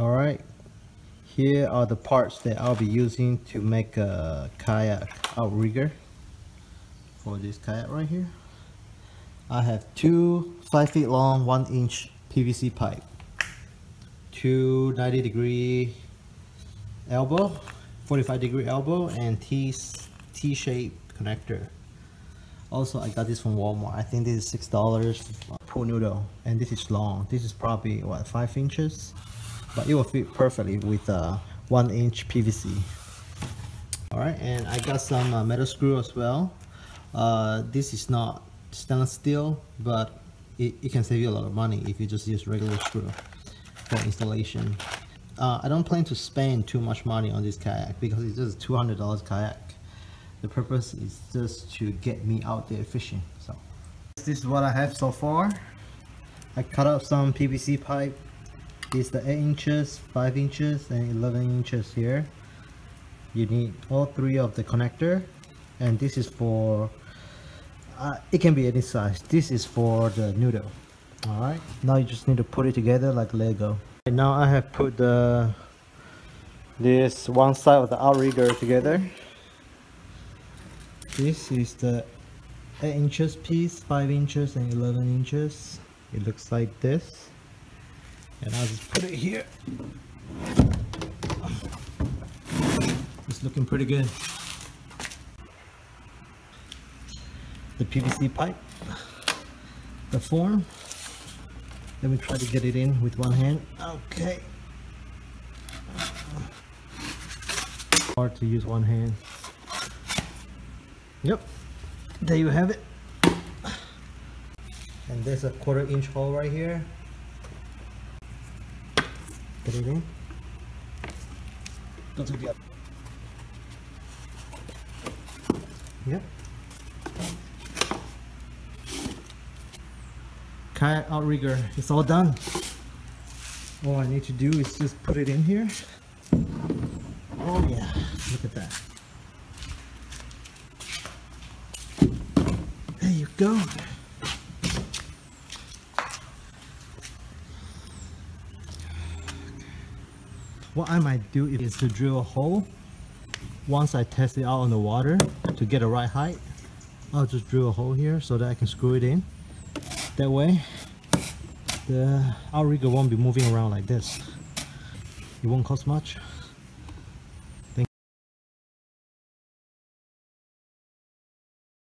Alright, here are the parts that I'll be using to make a kayak outrigger. For this kayak right here. I have two 5 feet long 1 inch PVC pipe, two 90 degree elbow, 45 degree elbow and T T-shaped connector. Also I got this from Walmart, I think this is $6 pool noodle. And this is long, this is probably what 5 inches but it will fit perfectly with uh, 1 inch PVC. Alright, and I got some uh, metal screw as well. Uh, this is not stainless steel, but it, it, can save you a lot of money if you just use regular screw for installation. Uh, I don't plan to spend too much money on this kayak because it's just $200 kayak. The purpose is just to get me out there fishing. So this is what I have so far. I cut up some PVC pipe is the 8 inches 5 inches and 11 inches here. You need all three of the connector and this is for uh, it can be any size. This is for the noodle all right? Now you just need to put it together like lego. And now i have put the this one side of the outrigger together. This is the 8 inches piece 5 inches and 11 inches. It looks like this and I'll just put it here. It's looking pretty good. The PVC pipe the form. Let me try to get it in with one hand. Okay. Hard to use one hand. Yep. There you have it. And there's a quarter inch hole right here Put it in. Don't forget. Yep. Kayak outrigger, it's all done. All I need to do is just put it in here. Oh yeah, look at that. There you go. What I might do is to drill a hole. Once I test it out on the water to get the right height I'll just drill a hole here so that I can screw it in. That way the outrigger won't be moving around like this. It won't cost much